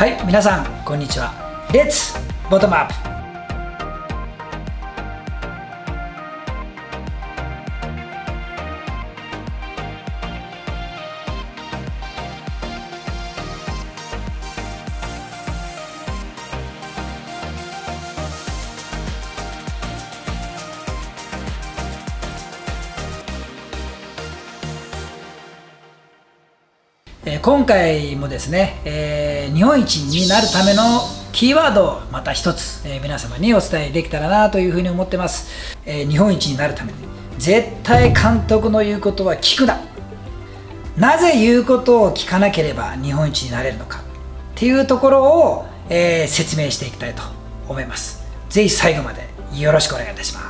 はい皆さんこんにちは。レッツボトムアップえー今回もですね、えー日本一になるためのキーワードをまた一つ、えー皆様にお伝えできたらなというふうに思ってます、えー日本一になるために絶対監督の言うことは聞くな。なぜ言うことを聞かなければ日本一になれるのか。っていうところを、えー説明していきたいと思います。ぜひ最後までよろしくお願いいたします。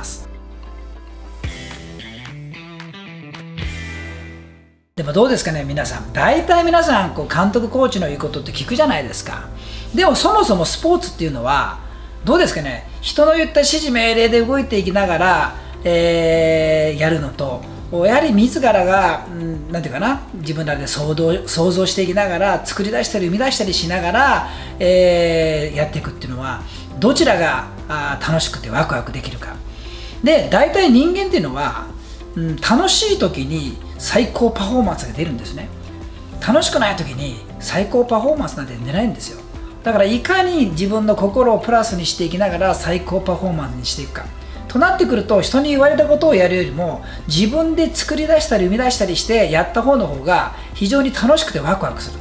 でもどうですかね皆さん。大体皆さんこう監督コーチの言うことって聞くじゃないですか。でもそもそもスポーツっていうのはどうですかね。人の言った指示命令で動いていきながら、えーやるのとやはり自らが、うん、なんていうかな。自分らで想像想像していきながら作り出したり生み出したりしながら、えーやっていくっていうのはどちらがあ楽しくてワクワクできるか。で大体人間っていうのは、うん、楽しい時に最高パフォーマンスが出るんですね。楽しくない時に最高パフォーマンスなんて出ないんですよ。だからいかに自分の心をプラスにしていきながら最高パフォーマンスにしていくか。となってくると人に言われたことをやるよりも自分で作り出したり生み出したりしてやった方の方が非常に楽しくてワクワクする。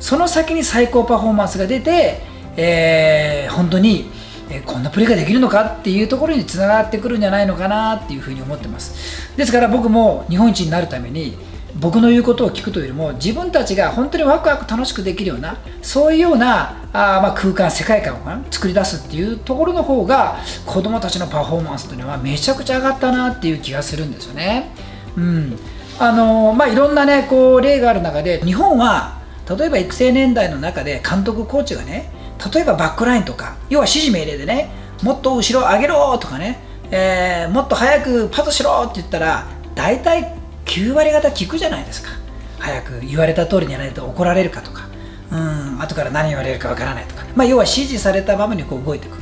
その先に最高パフォーマンスが出て、えー本当にえこんなプレーができるのかっていうところにつながってくるんじゃないのかなっていうふうに思ってますですから僕も日本一になるために僕の言うことを聞くというよりも自分たちが本当にワクワク楽しくできるようなそういうようなあま空間世界観を作り出すっていうところの方が子どもたちのパフォーマンスというのはめちゃくちゃ上がったなっていう気がするんですよね。うんあのまあ、いろんな、ね、こう例がある中で日本は例えば育成年代の中で監督コーチがね例えばバックラインとか要は指示命令でねもっと後ろ上げろとかね、えーもっと早くパスしろって言ったら大体9割方聞くじゃないですか。早く言われた通りにやらないと怒られるかとか。うん後から何言われるかわからないとか、まあ、要は指示されたままにこう動いていく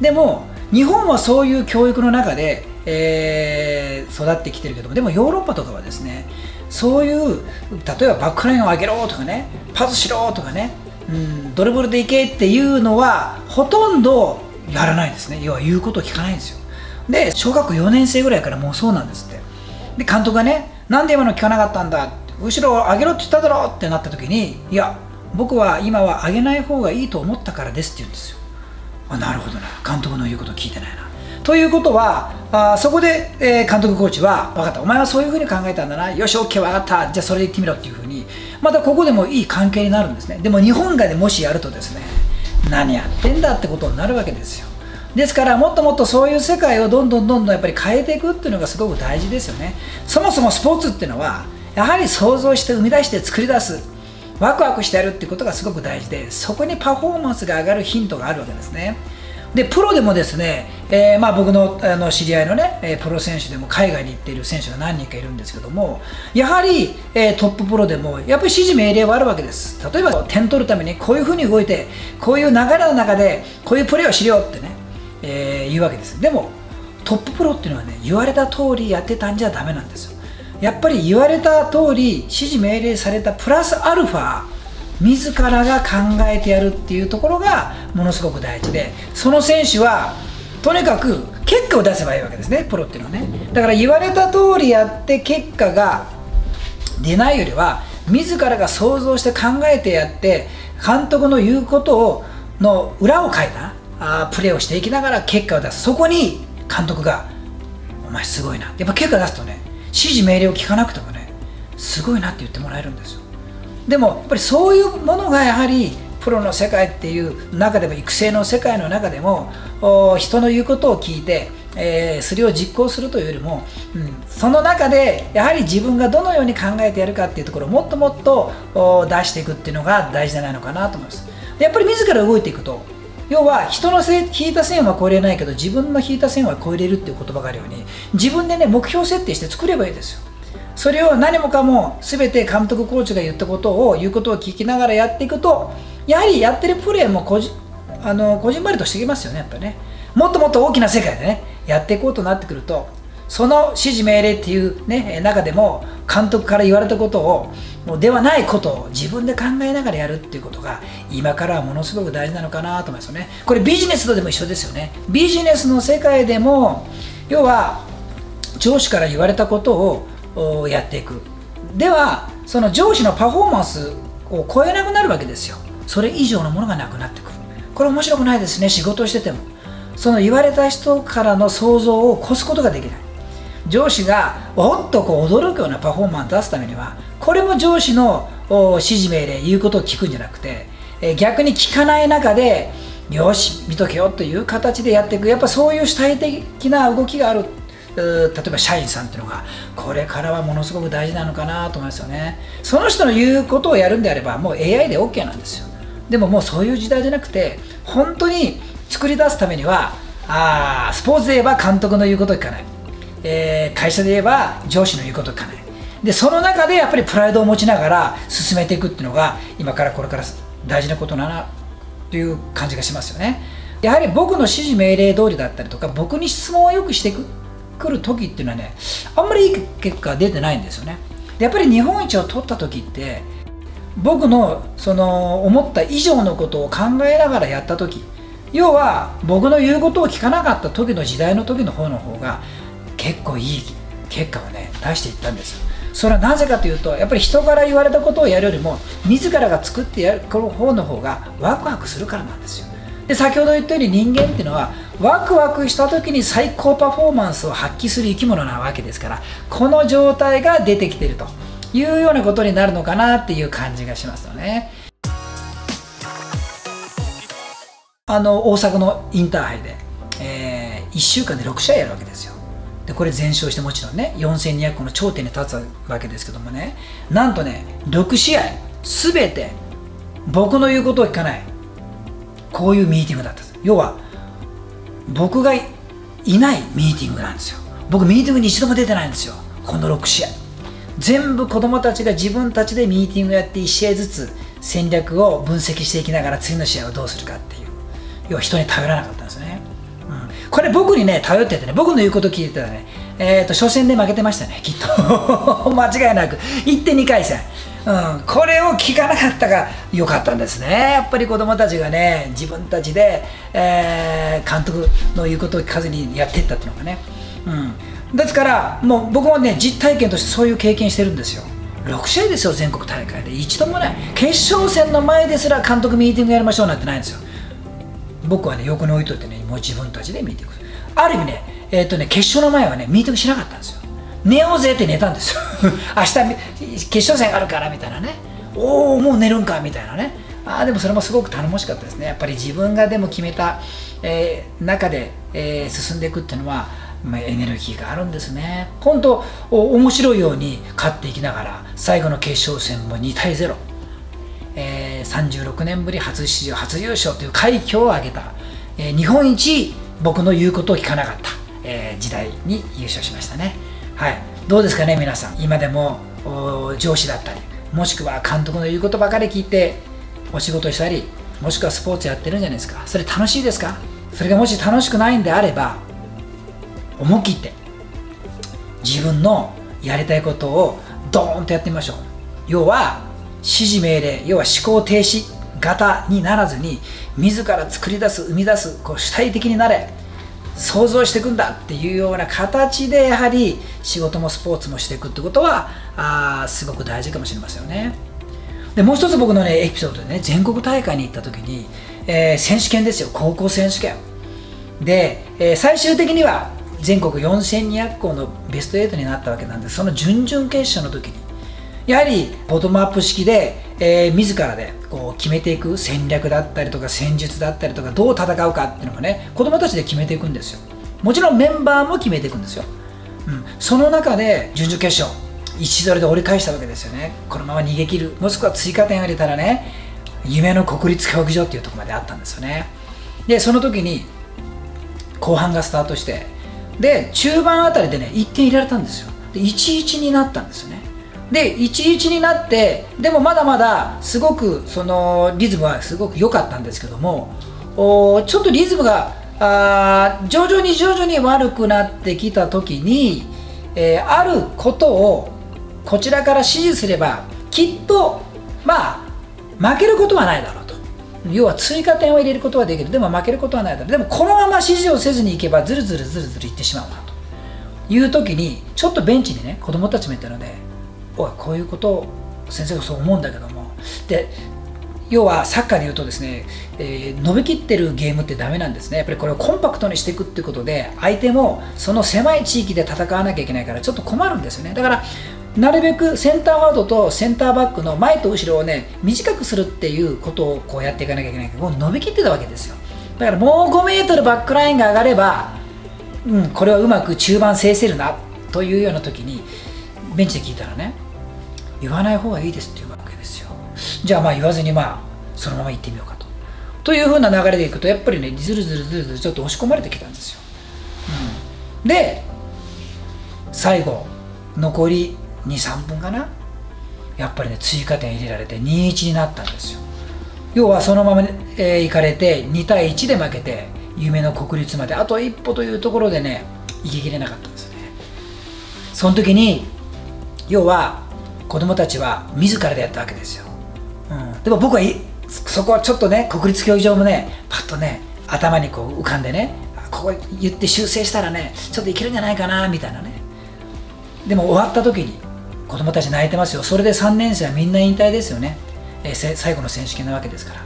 でも日本はそういう教育の中で、えー育ってきてるけどもでもヨーロッパとかはですねそういう例えばバックラインを上げろとかねパスしろとかね、ドリブルでいけっていうのはほとんどやらないですね。要は言うことを聞かないんですよ。で小学校4年生ぐらいからもうそうなんですって。で監督がねなんで今の聞かなかったんだ後ろを上げろって言っただろってなった時にいや僕は今は上げない方がいいと思ったからですって言うんですよ。あなるほどな。監督の言うこと聞いてないな。ということはあそこで、えー監督コーチは分かった。お前はそういうふうに考えたんだな。よし OK 分かった。じゃあそれで言ってみろっていうふうにまたここでもいい関係になるんですね。でも日本がでもしやるとですね何やってんだってことになるわけですよ。ですからもっともっとそういう世界をどんどんどんどんやっぱり変えていくっていうのがすごく大事ですよね。そもそもスポーツっていうのはやはり想像して生み出して作り出すワクワクしてやるっていうことがすごく大事でそこにパフォーマンスが上がるヒントがあるわけですね。でプロでもですね、えーまあ、僕のあの知り合いのね、えプロ選手でも海外に行っている選手が何人かいるんですけどもやはり、えートッププロでもやっぱり指示命令はあるわけです。例えば点取るためにこういうふうに動いてこういう流れの中でこういうプレーをしろよってね、えー言うわけです。でもトッププロっていうのはね言われた通りやってたんじゃダメなんですよ。やっぱり言われた通り指示命令されたプラスアルファ自らが考えてやるっていうところがものすごく大事でその選手はとにかく結果を出せばいいわけですねプロっていうのはね。だから言われた通りやって結果が出ないよりは自らが想像して考えてやって監督の言うことをの裏をかいたあプレーをしていきながら結果を出す。そこに監督が「お前すごいな」やっぱ結果出すとね指示命令を聞かなくてもねすごいなって言ってもらえるんですよ。でもやっぱりそういうものがやはりプロの世界っていう中でも育成の世界の中でも人の言うことを聞いて、えーそれを実行するというよりも、うん、その中でやはり自分がどのように考えてやるかっていうところをもっともっと出していくっていうのが大事じゃないのかなと思います。やっぱり自ら動いていくと要は人のせ引いた線は越えれないけど自分の引いた線は越えれるっていう言葉があるように自分でね目標設定して作ればいいですよ。それを何もかも全て監督コーチが言ったことを言うことを聞きながらやっていくとやはりやってるプレーもこじあのこじんまりとしてきますよねやっぱりね。もっともっと大きな世界でねやっていこうとなってくるとその指示命令っていう、ね、中でも監督から言われたことをもうではないことを自分で考えながらやるっていうことが今からはものすごく大事なのかなと思いますよね。これビジネスとでも一緒ですよね。ビジネスの世界でも要は上司から言われたことをやっていく。ではその上司のパフォーマンスを超えなくなるわけですよ。それ以上のものがなくなってくる。これ面白くないですね。仕事をしてても。その言われた人からの想像を越すことができない。上司がおっとこう驚くようなパフォーマンス出すためにはこれも上司の指示命令言うことを聞くんじゃなくて逆に聞かない中でよし見とけよという形でやっていく。やっぱそういう主体的な動きがある。例えば社員さんっていうのがこれからはものすごく大事なのかなと思いますよね。その人の言うことをやるんであればもう AI で OK なんですよ。でももうそういう時代じゃなくて本当に作り出すためにはあスポーツで言えば監督の言うことを聞かない、えー、会社で言えば上司の言うことを聞かない。でその中でやっぱりプライドを持ちながら進めていくっていうのが今からこれから大事なことだなという感じがしますよね。やはり僕の指示命令通りだったりとか僕に質問をよくしていく。る時っていうのはねあんまりいい結果出てないんですよね。やっぱり日本一を取った時って僕のその思った以上のことを考えながらやった時要は僕の言うことを聞かなかった時の時代の時の方の方が結構いい結果をね出していったんですそれはなぜかというとやっぱり人から言われたことをやるよりも自らが作ってやるこの方の方がワクワクするからなんですよ。で先ほど言ったように人間っていうのはワクワクした時に最高パフォーマンスを発揮する生き物なわけですからこの状態が出てきてるというようなことになるのかなっていう感じがしますよね。あの大阪のインターハイで、えー、1週間で6試合やるわけですよ。でこれ全勝してもちろんね4200個の頂点に立つわけですけどもね。なんとね6試合すべて僕の言うことを聞かない。こういうミーティングだったんです。要は僕がいないミーティングなんですよ。僕ミーティングに一度も出てないんですよ。この6試合。全部子供たちが自分たちでミーティングやって1試合ずつ戦略を分析していきながら次の試合をどうするかっていう。要は人に頼らなかったんですね、うん、これ僕にね頼っててね僕の言うこと聞いてたらねえーと、初戦で負けてましたねきっと。間違いなく。1.2回戦。うん、これを聞かなかったが良かったんですね。やっぱり子供たちがね自分たちで、えー、監督の言うことを聞かずにやっていったっていうのがね、うん、ですからもう僕もね実体験としてそういう経験してるんですよ。6試合ですよ全国大会で。一度もない。決勝戦の前ですら監督ミーティングやりましょうなんてないんですよ。僕はね横に置いといてねもう自分たちでミーティングある意味ね,、えーとね決勝の前はねミーティングしなかったんですよ。寝ようぜって寝たんですよ。明日決勝戦あるからみたいなね。おおもう寝るんかみたいなね。あでもそれもすごく頼もしかったですね。やっぱり自分がでも決めた、えー、中で、えー、進んでいくっていうのは、まあ、エネルギーがあるんですね。本当面白いように勝っていきながら最後の決勝戦も2対0えー、36年ぶり初出場初優勝という快挙を挙げた、えー、日本一僕の言うことを聞かなかった、えー、時代に優勝しましたね。はい。どうですかね皆さん。今でも上司だったりもしくは監督の言うことばかり聞いてお仕事したりもしくはスポーツやってるんじゃないですか。それ楽しいですか？それがもし楽しくないんであれば思い切って自分のやりたいことをドーンとやってみましょう。要は指示命令要は思考停止型にならずに自ら作り出す生み出すこう主体的になれ想像していくんだっていうような形でやはり仕事もスポーツもしていくってことはあすごく大事かもしれませんよね。でもう一つ僕のねエピソードでね全国大会に行った時に、えー、選手権ですよ。高校選手権。で、えー、最終的には全国4200校のベスト8になったわけなんでその準々決勝の時にやはりボトムアップ式で、えー、自らでこう決めていく戦略だったりとか戦術だったりとかどう戦うかっていうのがね子供たちで決めていくんですよ。もちろんメンバーも決めていくんですよ、うん、その中で準々決勝1ドルで折り返したわけですよね。このまま逃げ切る。もしくは追加点を入れたらね夢の国立競技場っていうとこまであったんですよね。でその時に後半がスタートしてで中盤あたりでね1点入れられたんですよ。で11になったんですよね。で11になってでもまだまだすごくそのリズムはすごく良かったんですけどもおちょっとリズムがあ徐々に徐々に悪くなってきた時に、えー、あることをこちらから指示すればきっとまあ負けることはないだろうと。要は追加点を入れることはできる。でも負けることはないだろう。でもこのまま指示をせずにいけばずるずるずるずるいってしまうなと。いう時にちょっとベンチにね子供たちもいたのでおいこういうことを先生がそう思うんだけども。で要はサッカーで言うとですね、えー、伸びきってるゲームってダメなんですね。やっぱりこれをコンパクトにしていくっていうことで相手もその狭い地域で戦わなきゃいけないからちょっと困るんですよね。だからなるべくセンターフォワードとセンターバックの前と後ろをね短くするっていうことをこうやっていかなきゃいけないけどもう伸びきってたわけですよ。だからもう5メートルバックラインが上がれば、うん、これはうまく中盤制せるなというような時にベンチで聞いたらね言わない方がいいですっていうわけですよ。じゃあまあ言わずにまあそのまま行ってみようかと。というふうな流れでいくとやっぱりねずるずるずるずるちょっと押し込まれてきたんですよ、うん、で最後残り23分かな？やっぱりね追加点入れられて2-1になったんですよ。要はそのまま、えー、行かれて2対1で負けて夢の国立まであと一歩というところでね行ききれなかったんですよね。その時に要は子供たちは自らでやったわけですよ、うん、でも僕はそこはちょっとね国立競技場もねパッとね頭にこう浮かんでねここ言って修正したらねちょっといけるんじゃないかなみたいなね。でも終わった時に子供たち泣いてますよ。それで3年生はみんな引退ですよね、えー、最後の選手権なわけですから。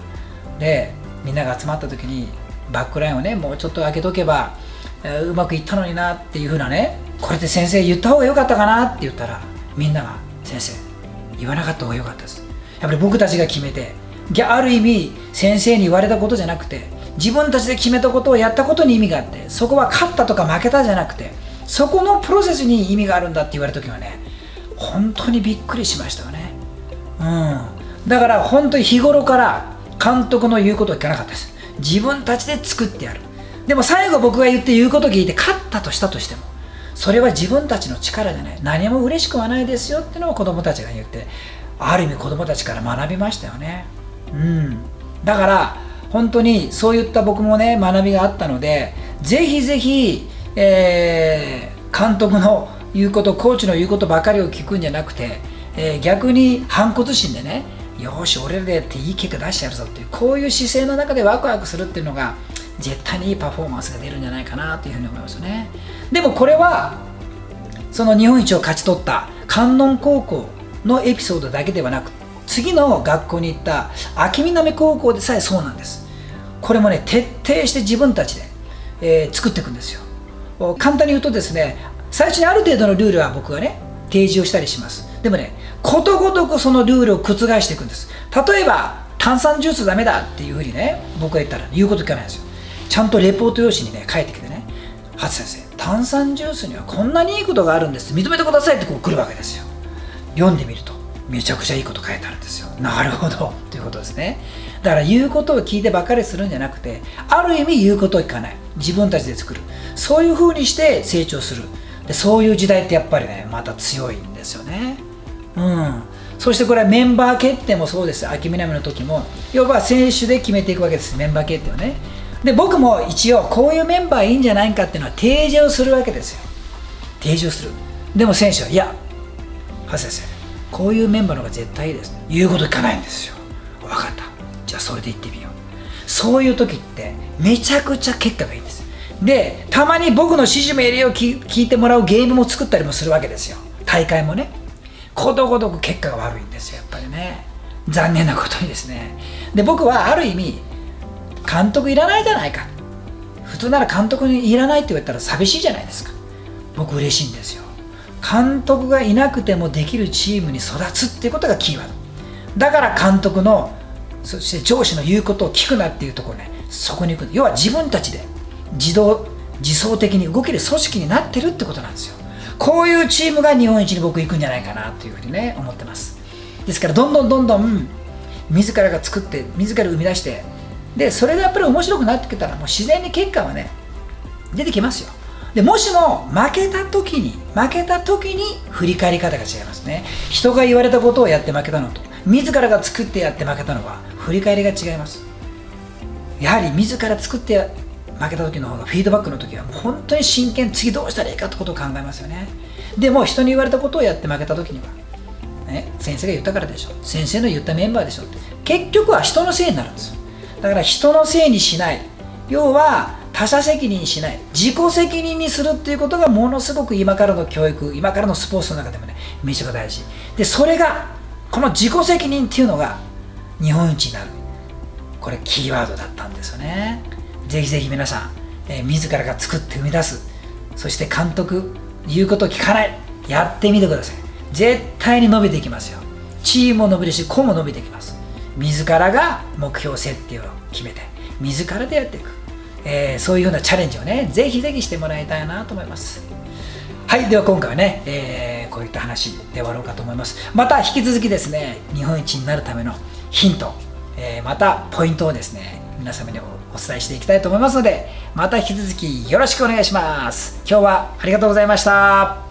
でみんなが集まった時にバックラインをねもうちょっと開けとけば、えー、うまくいったのになっていうふうなねこれで先生言った方が良かったかなって言ったらみんなが先生言わなかった方が良かったですやっぱり僕たちが決めてある意味先生に言われたことじゃなくて自分たちで決めたことをやったことに意味があってそこは勝ったとか負けたじゃなくてそこのプロセスに意味があるんだって言われた時はね本当にびっくりしましたよね。うん。だから本当に日頃から監督の言うことを聞かなかったです。自分たちで作ってやる。でも最後僕が言って言うことを聞いて勝ったとしたとしても、それは自分たちの力じゃない。何も嬉しくはないですよっていうのを子供たちが言って、ある意味子供たちから学びましたよね。うん。だから本当にそういった僕もね学びがあったので、ぜひぜひ、えー、監督の言うことコーチの言うことばかりを聞くんじゃなくて、えー、逆に反骨心でねよし俺らでやっていい結果出してやるぞっていうこういう姿勢の中でワクワクするっていうのが絶対にいいパフォーマンスが出るんじゃないかなというふうに思いますよね。でもこれはその日本一を勝ち取った観音高校のエピソードだけではなく次の学校に行った秋南高校でさえそうなんです。これもね徹底して自分たちで、えー、作っていくんですよ。簡単に言うとですね最初にある程度のルールは僕がね提示をしたりします。でもねことごとくそのルールを覆していくんです。例えば炭酸ジュースダメだっていうふうにね僕が言ったら言うこと聞かないんですよ。ちゃんとレポート用紙にね書いてきてね。初先生炭酸ジュースにはこんなにいいことがあるんです。認めてくださいってこう来るわけですよ。読んでみるとめちゃくちゃいいこと書いてあるんですよ。なるほど。ということですね。だから言うことを聞いてばかりするんじゃなくてある意味言うことを聞かない。自分たちで作る。そういうふうにして成長する。でそういう時代ってやっぱりねまた強いんですよね。うん。そしてこれはメンバー決定もそうです。秋南の時も要は選手で決めていくわけです。メンバー決定をね。で僕も一応こういうメンバーいいんじゃないかっていうのは提示をするわけですよ。提示をする。でも選手はいや長谷先生こういうメンバーの方が絶対いいです。言うこと聞かないんですよ。分かった。じゃあそれでいってみよう。そういう時ってめちゃくちゃ結果がいいんです。でたまに僕の指示命令を聞いてもらうゲームも作ったりもするわけですよ。大会もね。ことごとく結果が悪いんですよやっぱりね。残念なことにですね。で僕はある意味監督いらないじゃないか。普通なら監督にいらないって言われたら寂しいじゃないですか。僕嬉しいんですよ。監督がいなくてもできるチームに育つっていうことがキーワード。だから監督のそして上司の言うことを聞くなっていうところね。そこに行く。要は自分たちで自動自走的に動ける組織になってるってことなんですよ。こういうチームが日本一に僕行くんじゃないかなというふうにね思ってます。ですからどんどんどんどん自らが作って自ら生み出してでそれがやっぱり面白くなってきたらもう自然に結果はね出てきますよ。でもしも負けた時に負けた時に振り返り方が違いますね。人が言われたことをやって負けたのと自らが作ってやって負けたのは振り返りが違います。やはり自ら作って負けた時の方がフィードバックの時は本当に真剣次どうしたらいいかってことを考えますよね。でも人に言われたことをやって負けた時には、ね、先生が言ったからでしょ先生の言ったメンバーでしょって。結局は人のせいになるんですよ。だから人のせいにしない。要は他者責任しない。自己責任にするっていうことがものすごく今からの教育今からのスポーツの中でもねめちゃくちゃ大事。でそれがこの自己責任っていうのが日本一になる。これキーワードだったんですよね。ぜひぜひ皆さん、えー、自らが作って生み出す。そして監督言うこと聞かない。やってみてください。絶対に伸びていきますよ。チームも伸びるし個も伸びていきます。自らが目標設定を決めて自らでやっていく。えー、そういうようなチャレンジをねぜひぜひしてもらいたいなと思います。はいでは今回はね、えー、こういった話で終わろうかと思います。また引き続きですね日本一になるためのヒント、えー、またポイントをですね皆様にお伝えしていきたいと思いますのでまた引き続きよろしくお願いします。今日はありがとうございました。